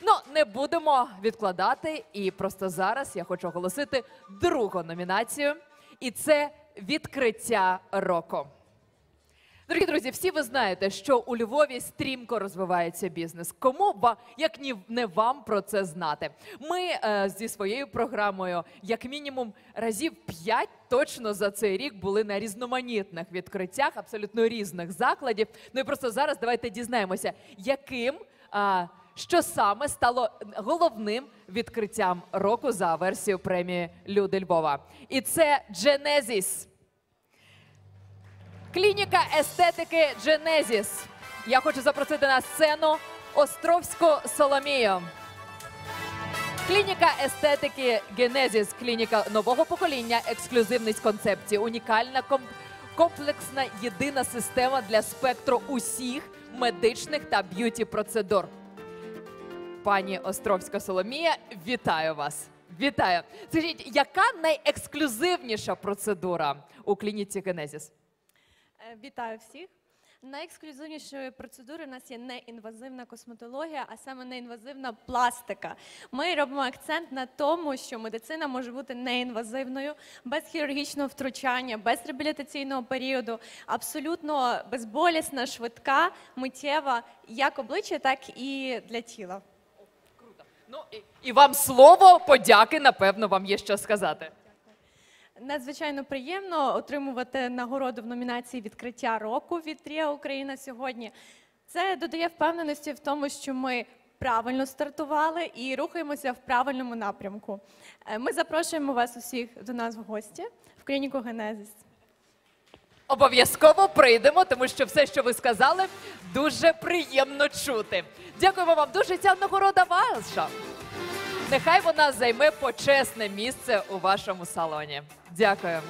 Ну, не будемо відкладати. І просто зараз я хочу оголосити другу номінацію. І це відкриття року. Дорогі друзі, всі ви знаєте, що у Львові стрімко розвивається бізнес. Кому ба як ні не вам про це знати? Ми е, зі своєю програмою, як мінімум, разів п'ять точно за цей рік були на різноманітних відкриттях абсолютно різних закладів. Ну і просто зараз давайте дізнаємося, яким. А, що саме стало головним відкриттям року за версією премії Люди Львова? І це Genesis. Клініка естетики Genesis. Я хочу запросити на сцену Островську Соломію. Клініка естетики Genesis. Клініка нового покоління, ексклюзивність концепції, унікальна ком- комплексна єдина система для спектру усіх медичних та б'юті процедур. Пані Островська Соломія, вітаю вас. Вітаю. Скажіть, яка найексклюзивніша процедура у клініці Genesis? Е, Вітаю всіх. Найексклюзивнішою процедурою у нас є неінвазивна косметологія, а саме неінвазивна пластика. Ми робимо акцент на тому, що медицина може бути неінвазивною, без хірургічного втручання, без реабілітаційного періоду, абсолютно безболісна, швидка, миттєва, як обличчя, так і для тіла. І, і вам слово подяки, напевно, вам є що сказати. Надзвичайно приємно отримувати нагороду в номінації відкриття року від Трія Україна сьогодні. Це додає впевненості в тому, що ми правильно стартували і рухаємося в правильному напрямку. Е, Ми запрошуємо вас усіх до нас в гості в клініку Генезис. Обов'язково прийдемо, тому що все, що ви сказали, дуже приємно чути. Дякуємо вам дуже. Ця нагорода ваша. Нехай вона займе почесне місце у вашому салоні. Дякую.